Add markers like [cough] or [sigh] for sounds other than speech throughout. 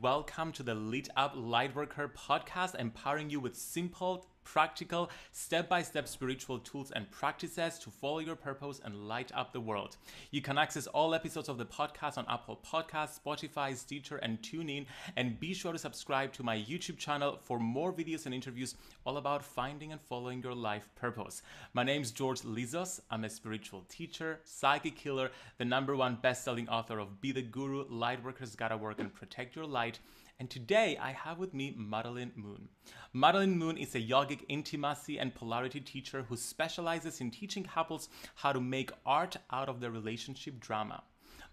welcome to the Lit Up Lightworker podcast, empowering you with simple, practical, step by step spiritual tools and practices to follow your purpose and light up the world. You can access all episodes of the podcast on Apple Podcasts, Spotify, Stitcher, and TuneIn. And be sure to subscribe to my YouTube channel for more videos and interviews all about finding and following your life purpose. My name is George Lizos. I'm a spiritual teacher, psychic healer, the number one best selling author of Be the Guru, Lightworkers Gotta Work and Protect Your Light and today I have with me Madelyn Moon. Madelyn Moon is a yogic intimacy and polarity teacher who specializes in teaching couples how to make art out of their relationship drama.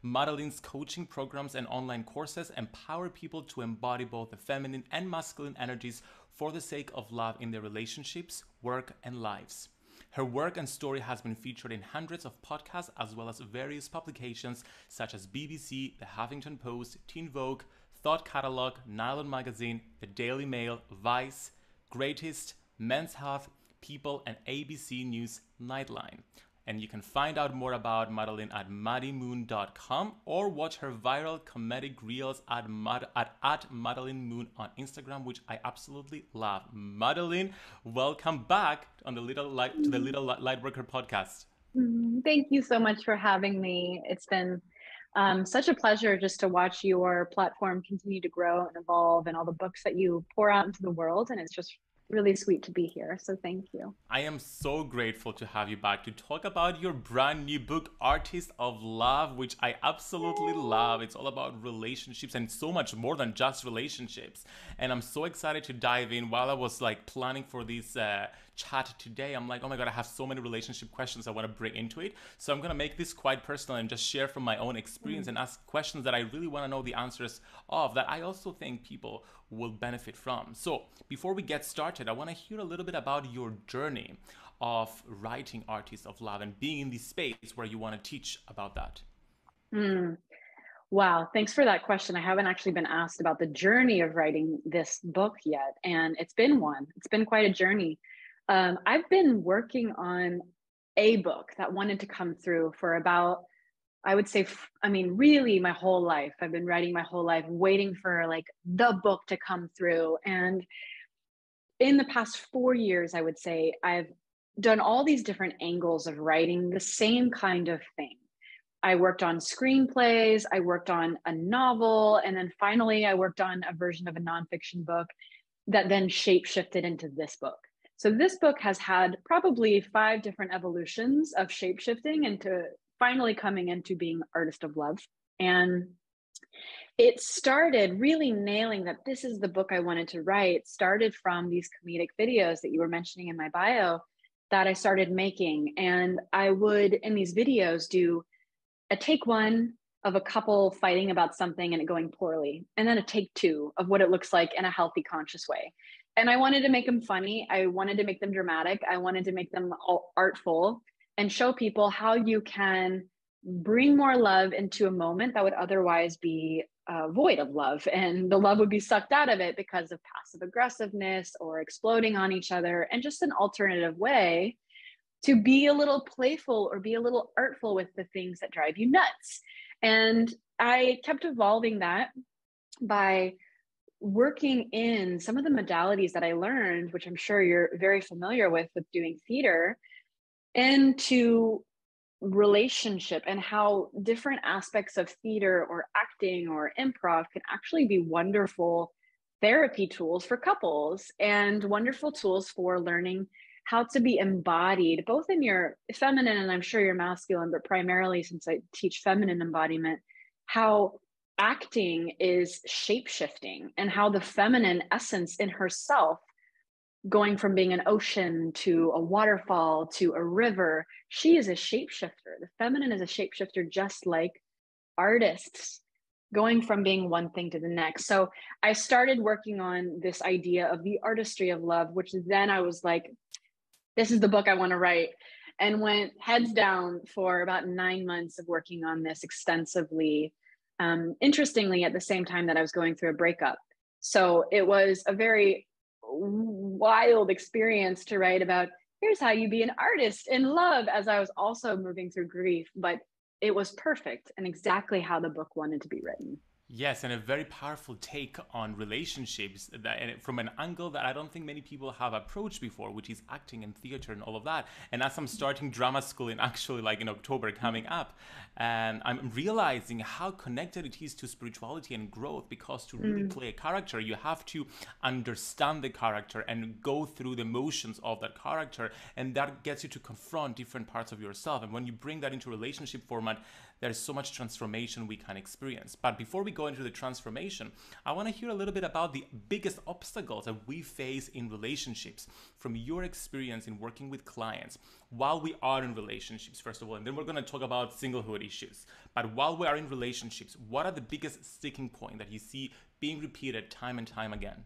Madelyn's coaching programs and online courses empower people to embody both the feminine and masculine energies for the sake of love in their relationships, work, and lives. Her work and story has been featured in hundreds of podcasts as well as various publications such as BBC, The Huffington Post, Teen Vogue, Thought Catalog, Nylon Magazine, The Daily Mail, Vice, Greatist, Men's Health, People, and ABC News Nightline. And you can find out more about Madelyn at maddymoon.com or watch her viral comedic reels at, Mad- at, at Madelyn Moon on Instagram, which I absolutely love. Madelyn, welcome back on the Little Light to the Little Lightworker podcast. Mm, thank you so much for having me. It's been um, such a pleasure just to watch your platform continue to grow and evolve and all the books that you pour out into the world. And it's just really sweet to be here. So thank you. I am so grateful to have you back to talk about your brand new book, Artist of Love, which I absolutely love. It's all about relationships and so much more than just relationships. And I'm so excited to dive in while I was like planning for this uh, chat today. I'm like, oh my God, I have so many relationship questions I want to bring into it. So I'm going to make this quite personal and just share from my own experience mm. and ask questions that I really want to know the answers of that I also think people will benefit from. So before we get started, I want to hear a little bit about your journey of writing Artists of Love and being in the space where you want to teach about that. Mm. Wow, thanks for that question. I haven't actually been asked about the journey of writing this book yet, and it's been one. It's been quite a journey. Um, I've been working on a book that wanted to come through for about, I would say, I mean, really my whole life. I've been writing my whole life, waiting for like the book to come through. And in the past four years, I would say, I've done all these different angles of writing the same kind of thing. I worked on screenplays, I worked on a novel, and then finally I worked on a version of a nonfiction book that then shape shifted into this book. So this book has had probably five different evolutions of shapeshifting into finally coming into being artist of love. And it started really nailing that this is the book I wanted to write, started from these comedic videos that you were mentioning in my bio that I started making. And I would, in these videos, do a take one of a couple fighting about something and it going poorly, and then a take two of what it looks like in a healthy, conscious way and I wanted to make them funny. I wanted to make them dramatic. I wanted to make them artful and show people how you can bring more love into a moment that would otherwise be uh, void of love and the love would be sucked out of it because of passive aggressiveness or exploding on each other and just an alternative way to be a little playful or be a little artful with the things that drive you nuts and i kept evolving that by working in some of the modalities that I learned, which I'm sure you're very familiar with with doing theater, into relationship and how different aspects of theater or acting or improv can actually be wonderful therapy tools for couples and wonderful tools for learning how to be embodied both in your feminine and I'm sure your masculine, but primarily since I teach feminine embodiment, how acting is shape shifting and how the feminine essence in herself going from being an ocean to a waterfall to a river she is a shapeshifter. The feminine is a shapeshifter just like artists going from being one thing to the next. So i started working on this idea of the artistry of love which then i was like this is the book i want to write and went heads down for about nine months of working on this extensively um, interestingly at the same time that I was going through a breakup. So it was a very wild experience to write about here's how you be an artist in love as I was also moving through grief, but it was perfect and exactly how the book wanted to be written. Yes, and a very powerful take on relationships that and from an angle that I don't think many people have approached before, which is acting and theater and all of that. And as I'm starting drama school in actually like in October coming up, and I'm realizing how connected it is to spirituality and growth because to really mm. play a character, you have to understand the character and go through the motions of that character, and that gets you to confront different parts of yourself. And when you bring that into relationship format, there's so much transformation we can experience. But before we go into the transformation, I want to hear a little bit about the biggest obstacles that we face in relationships from your experience in working with clients while we are in relationships, first of all, and then we're going to talk about singlehood issues. But while we are in relationships, what are the biggest sticking point that you see being repeated time and time again?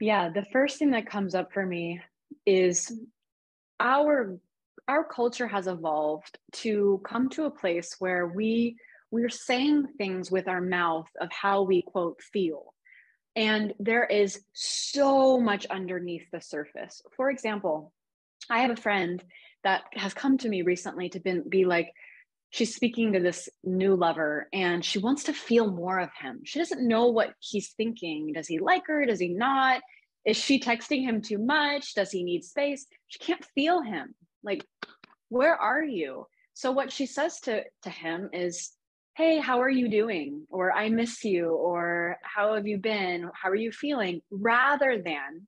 Yeah, the first thing that comes up for me is our our culture has evolved to come to a place where we we're saying things with our mouth of how we quote feel. And there is so much underneath the surface. For example i have a friend that has come to me recently to be, be like she's speaking to this new lover and she wants to feel more of him. She doesn't know what he's thinking. Does he like her? Does he not? Is she texting him too much? Does he need space? She can't feel him. Like where are you? So what she says to to him is hey how are you doing? Or i miss you or how have you been? How are you feeling? Rather than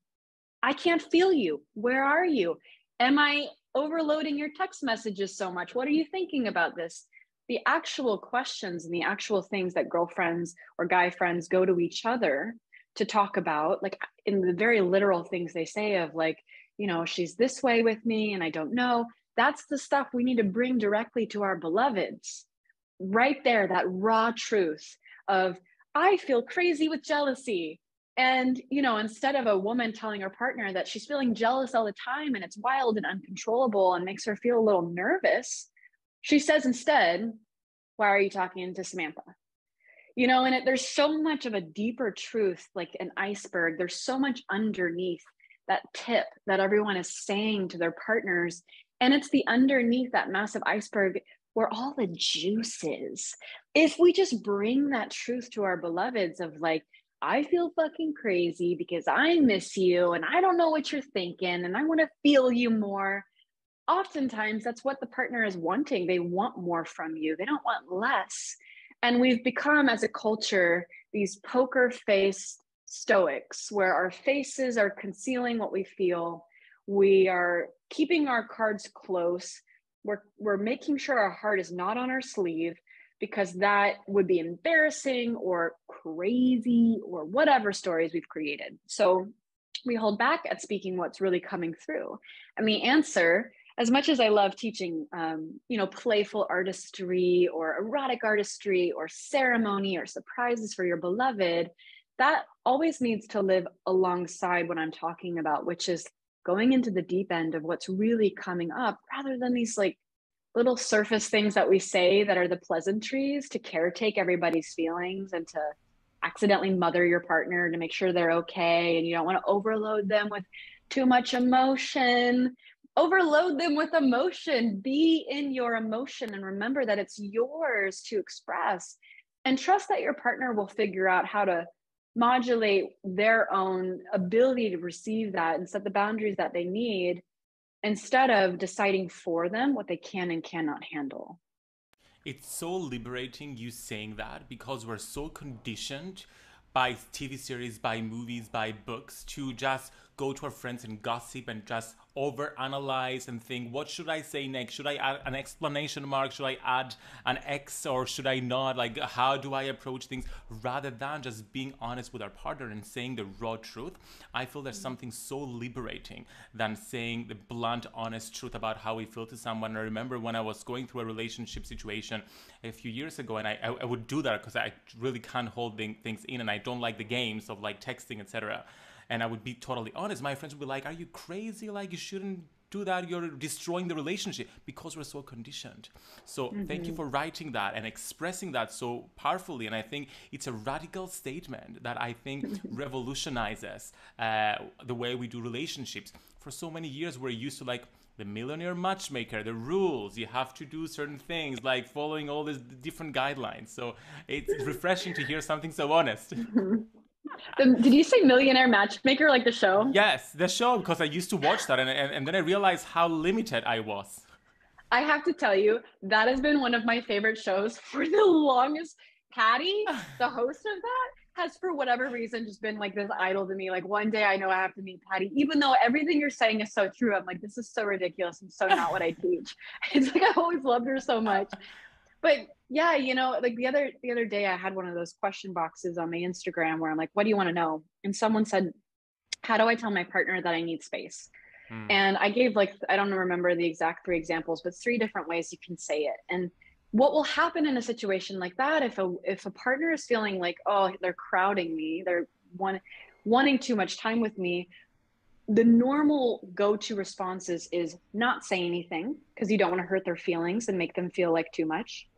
i can't feel you. Where are you? Am i overloading your text messages so much? What are you thinking about this? The actual questions and the actual things that girlfriends or guy friends go to each other to talk about like in the very literal things they say of like you know she's this way with me and i don't know that's the stuff we need to bring directly to our beloveds. Right there, that raw truth of, I feel crazy with jealousy. And, you know, instead of a woman telling her partner that she's feeling jealous all the time and it's wild and uncontrollable and makes her feel a little nervous, she says instead, Why are you talking to Samantha? You know, and it, there's so much of a deeper truth, like an iceberg. There's so much underneath that tip that everyone is saying to their partners and it's the underneath that massive iceberg where all the juice is. If we just bring that truth to our beloveds of like, I feel fucking crazy because I miss you and I don't know what you're thinking and I want to feel you more. Oftentimes, that's what the partner is wanting. They want more from you, they don't want less. And we've become, as a culture, these poker faced stoics where our faces are concealing what we feel we are keeping our cards close. We're, we're making sure our heart is not on our sleeve because that would be embarrassing or crazy or whatever stories we've created. So we hold back at speaking what's really coming through. And the answer, as much as I love teaching, um, you know, playful artistry or erotic artistry or ceremony or surprises for your beloved, that always needs to live alongside what I'm talking about, which is going into the deep end of what's really coming up rather than these like little surface things that we say that are the pleasantries to caretake everybody's feelings and to accidentally mother your partner to make sure they're okay and you don't want to overload them with too much emotion. Overload them with emotion. Be in your emotion and remember that it's yours to express and trust that your partner will figure out how to modulate their own ability to receive that and set the boundaries that they need instead of deciding for them what they can and cannot handle. It's so liberating you saying that because we're so conditioned by TV series, by movies, by books to just go to our friends and gossip and just over analyze and think what should i say next? Should i add an explanation mark? Should i add an x or should i not? Like how do i approach things? Rather than just being honest with our partner and saying the raw truth i feel there's mm-hmm. something so liberating than saying the blunt honest truth about how we feel to someone. I remember when i was going through a relationship situation a few years ago and i, I, I would do that because i really can't hold things in and i don't like the games of like texting etc and I would be totally honest. My friends would be like, "Are you crazy? Like you shouldn't do that, you're destroying the relationship because we're so conditioned. So mm-hmm. thank you mm-hmm. for writing that and expressing that so powerfully. And I think it's a radical statement that I think [laughs] revolutionizes uh, the way we do relationships. For so many years, we're used to like the millionaire matchmaker, the rules, you have to do certain things like following all these different guidelines. So it's [laughs] refreshing to hear something so honest. [laughs] The, did you say Millionaire Matchmaker, like the show? Yes, the show, because I used to watch that and, and, and then I realized how limited I was. I have to tell you, that has been one of my favorite shows [laughs] for the longest. Patty, [sighs] the host of that, has for whatever reason just been like this idol to me. Like one day I know I have to meet Patty, even though everything you're saying is so true. I'm like, this is so ridiculous and so not what I teach. [laughs] It's like I always loved her so much. But yeah you know like the other the other day i had one of those question boxes on my instagram where i'm like what do you want to know? And someone said how do i tell my partner that i need space? Hmm. and i gave like i don't remember the exact three examples but three different ways you can say it. And what will happen in a situation like that if a if a partner is feeling like oh they're crowding me they're one wanting too much time with me the normal go-to responses is not say anything because you don't want to hurt their feelings and make them feel like too much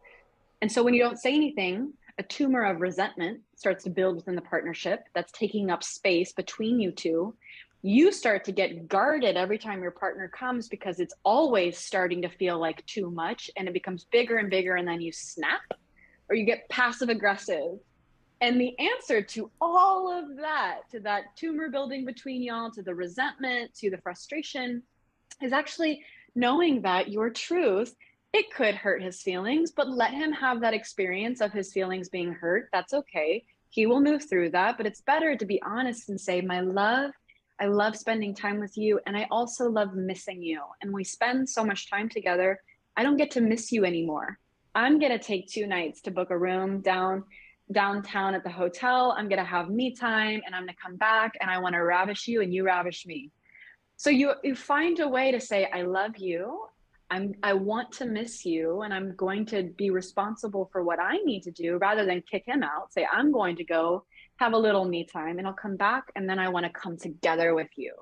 and so when you don't say anything, a tumor of resentment starts to build within the partnership that's taking up space between you two. You start to get guarded every time your partner comes because it's always starting to feel like too much and it becomes bigger and bigger. And then you snap or you get passive aggressive. And the answer to all of that, to that tumor building between y'all, to the resentment, to the frustration, is actually knowing that your truth it could hurt his feelings, but let him have that experience of his feelings being hurt. That's okay. He will move through that, but it's better to be honest and say, My love, I love spending time with you. And I also love missing you. And we spend so much time together. I don't get to miss you anymore. I'm going to take two nights to book a room down downtown at the hotel. I'm going to have me time and I'm going to come back and I want to ravish you and you ravish me. So you you find a way to say I love you I'm I want to miss you and I'm going to be responsible for what I need to do rather than kick him out. Say I'm going to go have a little me time and I'll come back and then I want to come together with you.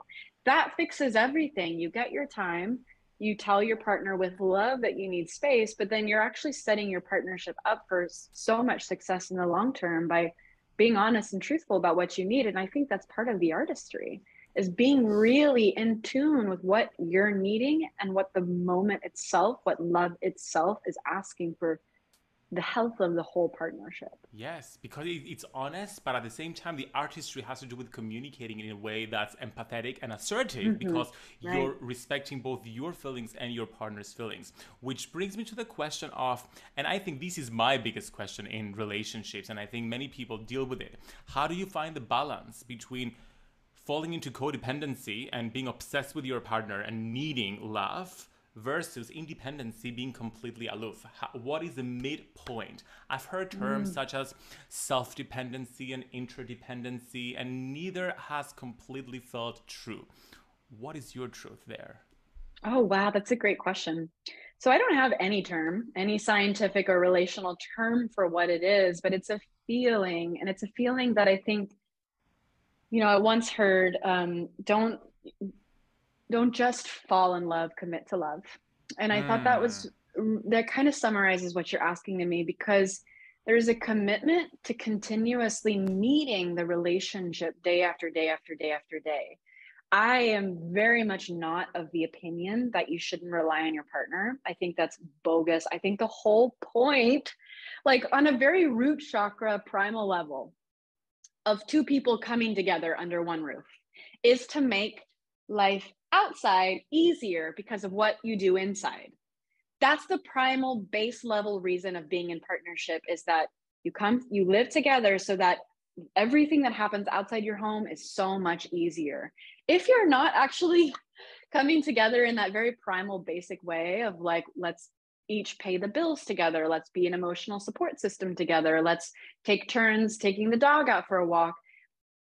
That fixes everything. You get your time, you tell your partner with love that you need space, but then you're actually setting your partnership up for so much success in the long term by being honest and truthful about what you need and I think that's part of the artistry is being really in tune with what you're needing and what the moment itself, what love itself is asking for the health of the whole partnership. Yes, because it's honest, but at the same time, the artistry has to do with communicating in a way that's empathetic and assertive mm-hmm. because right. you're respecting both your feelings and your partner's feelings. Which brings me to the question of, and I think this is my biggest question in relationships, and I think many people deal with it. How do you find the balance between falling into codependency and being obsessed with your partner and needing love versus independency being completely aloof. How, what is the midpoint? I've heard terms mm. such as self-dependency and interdependency and neither has completely felt true. What is your truth there? Oh wow that's a great question. So i don't have any term any scientific or relational term for what it is but it's a feeling and it's a feeling that i think you know, I once heard, um, don't don't just fall in love, commit to love. And I mm. thought that was mm. that kind of summarizes what you're asking of me because there's a commitment to continuously meeting the relationship day after day after day after day. I am very much not of the opinion that you shouldn't rely on your partner. I think that's bogus. I think the whole point, like on a very root chakra primal level, of two people coming together under one roof is to make life outside easier because of what you do inside. That's the primal base level reason of being in partnership is that you come you live together so that everything that happens outside your home is so much easier. If you're not actually [laughs] coming together in that very primal basic way of like let's each pay the bills together. Let's be an emotional support system together. Let's take turns taking the dog out for a walk.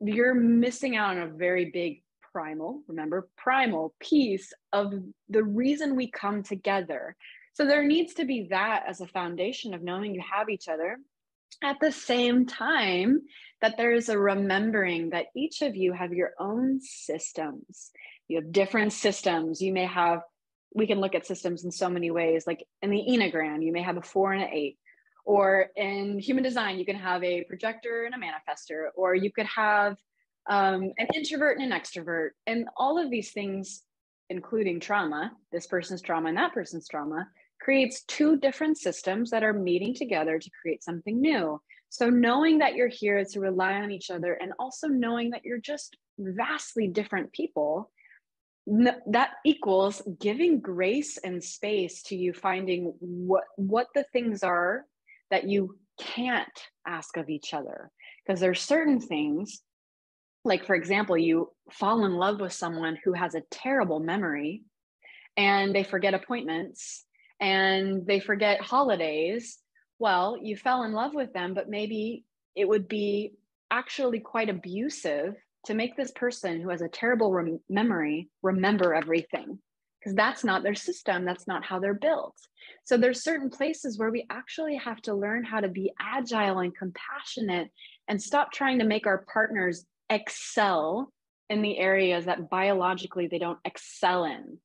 You're missing out on a very big primal, remember, primal piece of the reason we come together. So there needs to be that as a foundation of knowing you have each other. at the same time that there is a remembering that each of you have your own systems. You have different systems. You may have, we can look at systems in so many ways, like in the Enneagram, you may have a four and an eight. Or in human design, you can have a projector and a manifester, or you could have um, an introvert and an extrovert. And all of these things, including trauma, this person's trauma and that person's trauma, creates two different systems that are meeting together to create something new. So, knowing that you're here to rely on each other and also knowing that you're just vastly different people, that equals giving grace and space to you finding what, what the things are that you can't ask of each other. Because there's certain things, like for example, you fall in love with someone who has a terrible memory and they forget appointments and they forget holidays, well, you fell in love with them, but maybe it would be actually quite abusive to make this person who has a terrible rem- memory remember everything because that's not their system. That's not how they're built. So there's certain places where we actually have to learn how to be agile and compassionate and stop trying to make our partners excel in the areas that biologically they don't excel in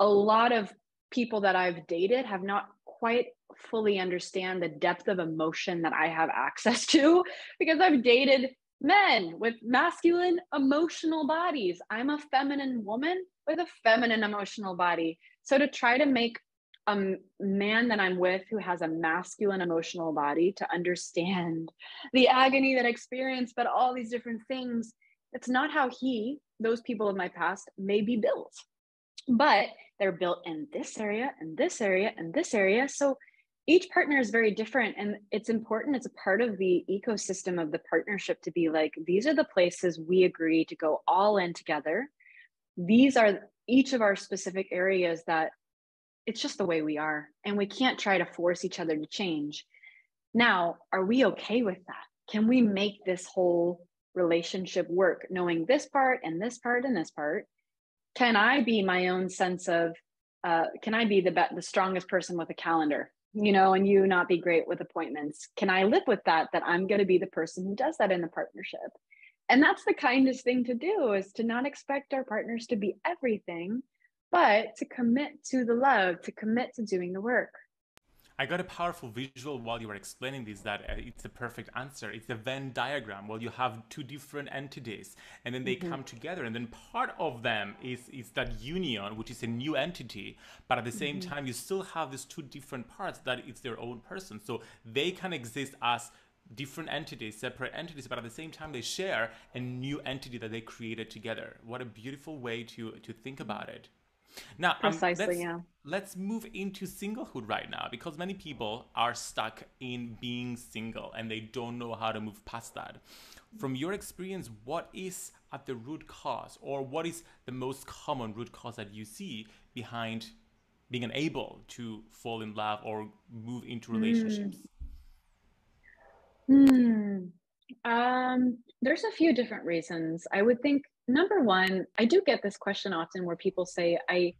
a lot of people that I've dated have not quite fully understand the depth of emotion that I have access to [laughs] because I've dated men with masculine emotional bodies. I'm a feminine woman with a feminine emotional body. So to try to make a man that I'm with who has a masculine emotional body to understand the agony that I experienced, but all these different things, it's not how he, those people of my past, may be built but they're built in this area and this area and this area. So each partner is very different and it's important it's a part of the ecosystem of the partnership to be like these are the places we agree to go all in together these are each of our specific areas that it's just the way we are and we can't try to force each other to change now are we okay with that can we make this whole relationship work knowing this part and this part and this part can I be my own sense of uh, can I be the be- the strongest person with a calendar, you know, and you not be great with appointments? Can I live with that? That I'm going to be the person who does that in the partnership, and that's the kindest thing to do is to not expect our partners to be everything, but to commit to the love, to commit to doing the work. I got a powerful visual while you were explaining this that uh, it's the perfect answer. It's a Venn diagram. Well, you have two different entities and then they mm-hmm. come together and then part of them is is that union, which is a new entity, but at the same mm-hmm. time you still have these two different parts that it's their own person. So they can exist as different entities, separate entities, but at the same time they share a new entity that they created together. What a beautiful way to to think about it. Now, precisely, um, let's, yeah. Let's move into singlehood right now because many people are stuck in being single and they don't know how to move past that. From your experience, what is at the root cause, or what is the most common root cause that you see behind being unable to fall in love or move into relationships? Hmm. Um, there's a few different reasons. I would think number one, I do get this question often where people say, I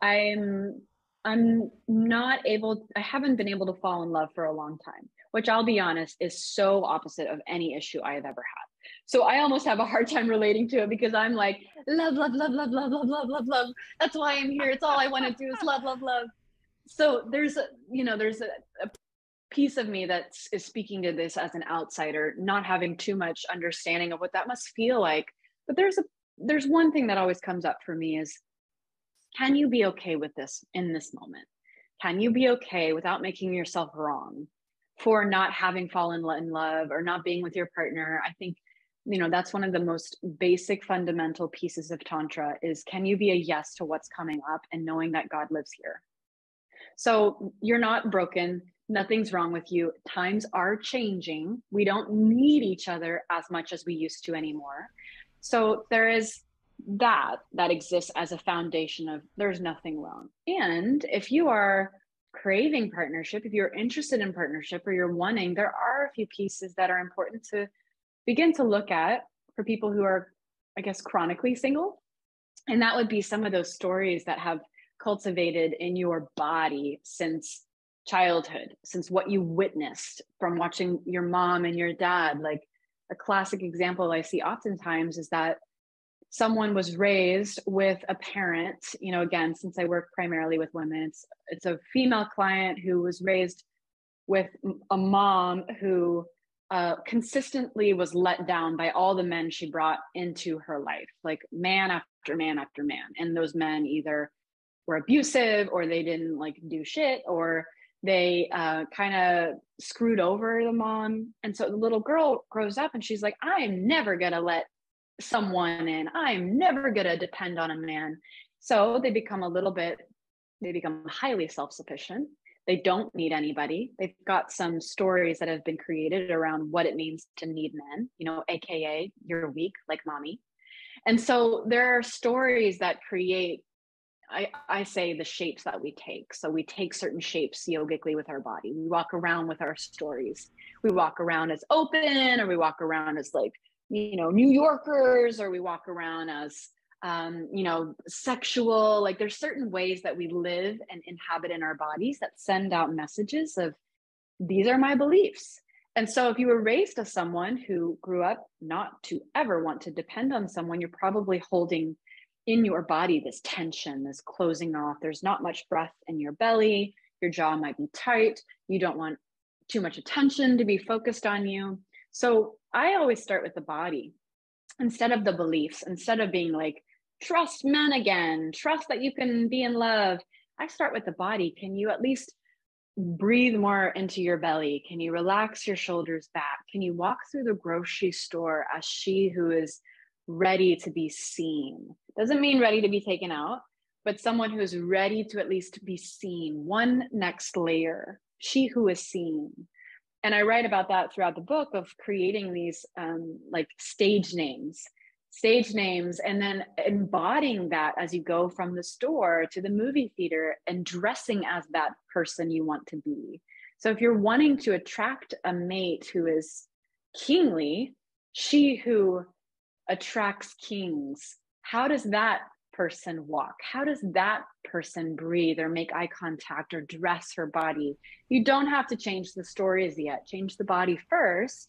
I'm I'm not able I haven't been able to fall in love for a long time, which I'll be honest is so opposite of any issue I have ever had. So I almost have a hard time relating to it because I'm like love love love love love love love love love. That's why I'm here. It's all I want to do is love love love. So there's a you know there's a, a piece of me that is speaking to this as an outsider, not having too much understanding of what that must feel like. But there's a there's one thing that always comes up for me is can you be okay with this in this moment? Can you be okay without making yourself wrong for not having fallen in love or not being with your partner? I think you know that's one of the most basic fundamental pieces of tantra is can you be a yes to what's coming up and knowing that god lives here? So you're not broken nothing's wrong with you times are changing we don't need each other as much as we used to anymore so there is that that exists as a foundation of there's nothing wrong. And if you are craving partnership, if you're interested in partnership or you're wanting, there are a few pieces that are important to begin to look at for people who are, I guess, chronically single. And that would be some of those stories that have cultivated in your body since childhood, since what you witnessed from watching your mom and your dad. Like a classic example I see oftentimes is that someone was raised with a parent you know again since i work primarily with women it's it's a female client who was raised with a mom who uh, consistently was let down by all the men she brought into her life like man after man after man and those men either were abusive or they didn't like do shit or they uh, kind of screwed over the mom and so the little girl grows up and she's like i'm never gonna let someone in. I'm never going to depend on a man. So they become a little bit, they become highly self sufficient. They don't need anybody. They've got some stories that have been created around what it means to need men, you know, AKA you're weak like mommy. And so there are stories that create, I, I say the shapes that we take. So we take certain shapes yogically with our body. We walk around with our stories. We walk around as open or we walk around as like you know new yorkers or we walk around as um, you know sexual like there's certain ways that we live and inhabit in our bodies that send out messages of these are my beliefs and so if you were raised as someone who grew up not to ever want to depend on someone you're probably holding in your body this tension this closing off there's not much breath in your belly your jaw might be tight you don't want too much attention to be focused on you so I always start with the body instead of the beliefs, instead of being like, trust men again, trust that you can be in love. I start with the body. Can you at least breathe more into your belly? Can you relax your shoulders back? Can you walk through the grocery store as she who is ready to be seen? Doesn't mean ready to be taken out, but someone who is ready to at least be seen. One next layer, she who is seen and i write about that throughout the book of creating these um, like stage names stage names and then embodying that as you go from the store to the movie theater and dressing as that person you want to be so if you're wanting to attract a mate who is kingly she who attracts kings how does that person walk? How does that person breathe or make eye contact or dress her body? You don't have to change the stories yet. Change the body first,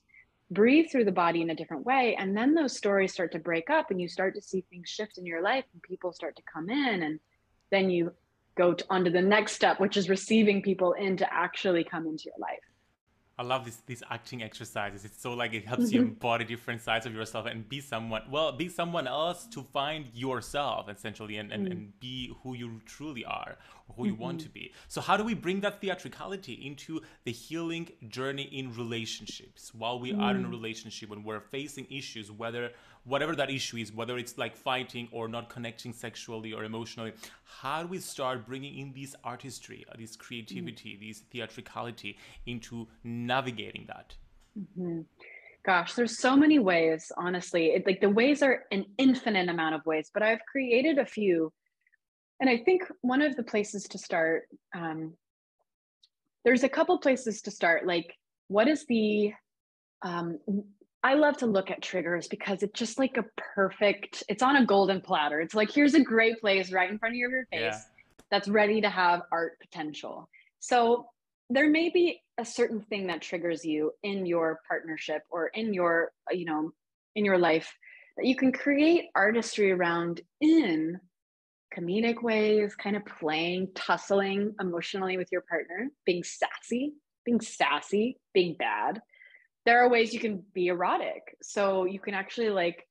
breathe through the body in a different way. And then those stories start to break up and you start to see things shift in your life and people start to come in. And then you go to, on to the next step, which is receiving people in to actually come into your life. I love this, these acting exercises. It's so like it helps mm-hmm. you embody different sides of yourself and be someone, well, be someone else to find yourself essentially and, and, mm-hmm. and be who you truly are or who mm-hmm. you want mm-hmm. to be. So, how do we bring that theatricality into the healing journey in relationships while we are in a mm. relationship when we're facing issues, whether whatever that issue is, whether it's like fighting or not connecting sexually or emotionally, how do we start bringing in this artistry, uh, this creativity, mm-hmm. this theatricality into navigating that? Mm-hmm. Gosh, there's so many ways, honestly. It, like the ways are an infinite amount of ways, but I've created a few. And I think one of the places to start, um, there's a couple places to start. Like, what is the um, I love to look at triggers because it's just like a perfect, it's on a golden platter. It's like, here's a great place right in front of your face yeah. that's ready to have art potential. So there may be a certain thing that triggers you in your partnership or in your, you know, in your life that you can create artistry around in comedic ways, kind of playing, tussling emotionally with your partner, being sassy, being sassy, being bad there are ways you can be erotic. So you can actually like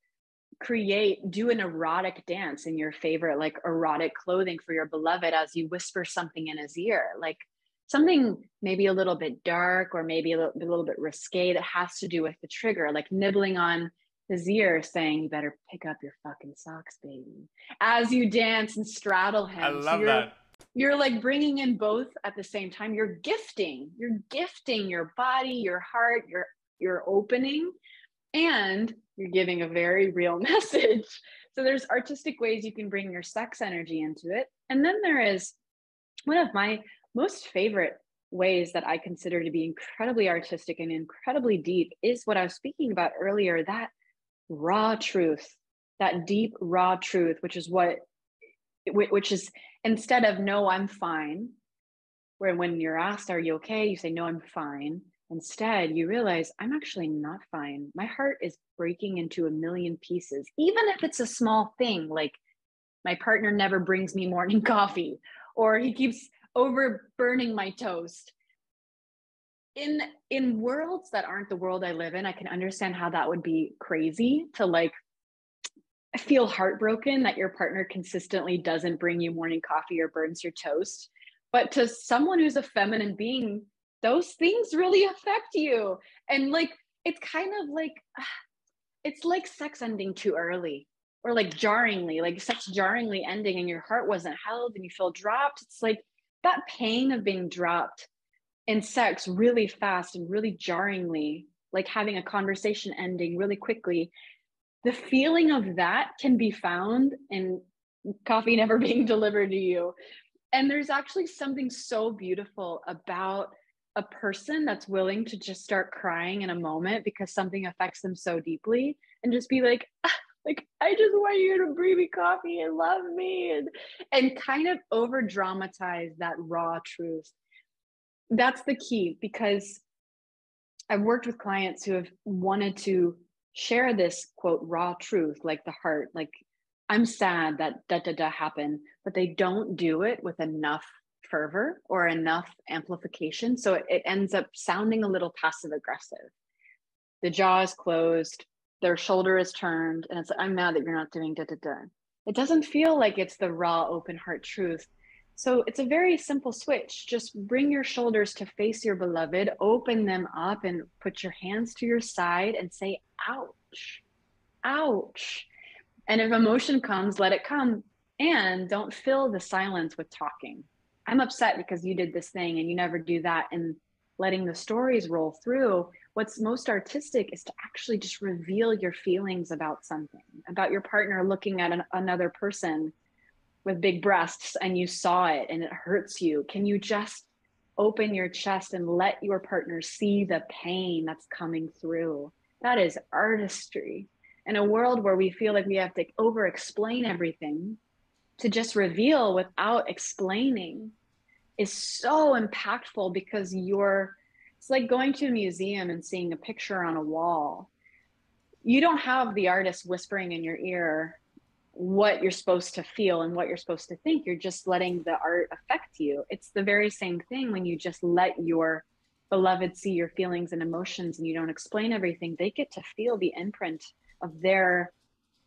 create, do an erotic dance in your favorite, like erotic clothing for your beloved as you whisper something in his ear, like something maybe a little bit dark or maybe a little, a little bit risque that has to do with the trigger, like nibbling on his ear saying, You better pick up your fucking socks, baby. As you dance and straddle him. I love so that. You're like bringing in both at the same time. You're gifting, you're gifting your body, your heart, your you're opening and you're giving a very real [laughs] message. So there's artistic ways you can bring your sex energy into it. And then there is one of my most favorite ways that I consider to be incredibly artistic and incredibly deep is what I was speaking about earlier that raw truth, that deep raw truth, which is what, which is instead of no, I'm fine, where when you're asked, Are you okay? You say, No, I'm fine. Instead, you realize, I'm actually not fine. My heart is breaking into a million pieces, even if it's a small thing like my partner never brings me morning [laughs] coffee or he keeps over burning my toast in in worlds that aren't the world i live in i can understand how that would be crazy to like feel heartbroken that your partner consistently doesn't bring you morning coffee or burns your toast but to someone who's a feminine being those things really affect you and like it's kind of like [sighs] it's like sex ending too early or like jarringly like sex jarringly ending and your heart wasn't held and you feel dropped it's like that pain of being dropped in sex really fast and really jarringly, like having a conversation ending really quickly, the feeling of that can be found in coffee never [laughs] being delivered to you. And there's actually something so beautiful about a person that's willing to just start crying in a moment because something affects them so deeply and just be like, [laughs] ah, like I just want you to bring me coffee and love me and and kind of over dramatize that raw truth. That's the key because I've worked with clients who have wanted to share this quote raw truth, like the heart, like I'm sad that da da da happened, but they don't do it with enough fervor or enough amplification. So it, it ends up sounding a little passive aggressive. The jaw is closed, their shoulder is turned, and it's I'm mad that you're not doing da da da. It doesn't feel like it's the raw, open heart truth so it's a very simple switch. Just bring your shoulders to face your beloved, open them up, and put your hands to your side and say, ouch, ouch. And if emotion comes, let it come. And don't fill the silence with talking. I'm upset because you did this thing and you never do that. And letting the stories roll through. What's most artistic is to actually just reveal your feelings about something, about your partner looking at an, another person with big breasts and you saw it and it hurts you, can you just open your chest and let your partner see the pain that's coming through? That is artistry. In a world where we feel like we have to over explain everything, to just reveal without explaining is so impactful because you're it's like going to a museum and seeing a picture on a wall you don't have the artist whispering in your ear what you're supposed to feel and what you're supposed to think. You're just letting the art affect you. It's the very same thing when you just let your beloved see your feelings and emotions and you don't explain everything. They get to feel the imprint of their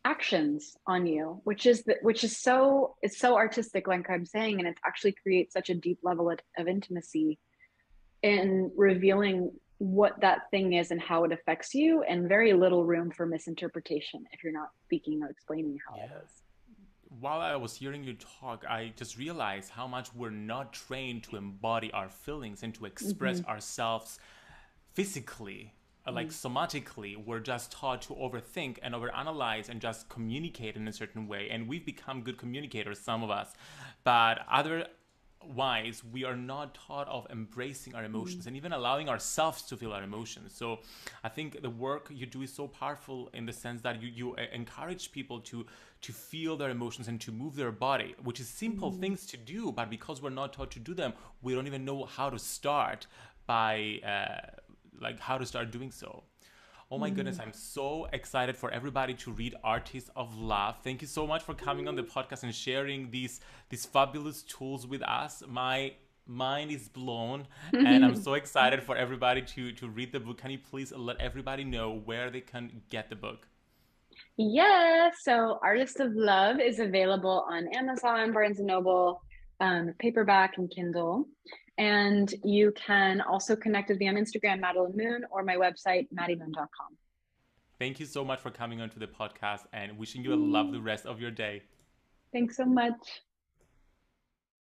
actions on you which is the, which is so it's so artistic like i'm saying and it actually creates such a deep level of, of intimacy in revealing what that thing is and how it affects you and very little room for misinterpretation if you're not speaking or explaining how yes. it is while I was hearing you talk, I just realized how much we're not trained to embody our feelings and to express mm-hmm. ourselves physically. Like somatically. We're just taught to overthink and overanalyze and just communicate in a certain way. And we've become good communicators, some of us. But other wise we are not taught of embracing our emotions mm. and even allowing ourselves to feel our emotions so i think the work you do is so powerful in the sense that you, you uh, encourage people to to feel their emotions and to move their body which is simple mm. things to do but because we're not taught to do them we don't even know how to start by uh, like how to start doing so Oh my mm. goodness, I'm so excited for everybody to read Artists of Love. Thank you so much for coming on the podcast and sharing these these fabulous tools with us. My mind is blown and I'm so [laughs] excited for everybody to to read the book. Can you please let everybody know where they can get the book? Yeah, so Artist of Love is available on Amazon, Barnes and Noble, um, paperback and Kindle. And you can also connect with me on Instagram, Madelyn Moon, or my website, maddymoon.com. Thank you so much for coming onto the podcast and wishing you a lovely mm. rest of your day. Thanks so much.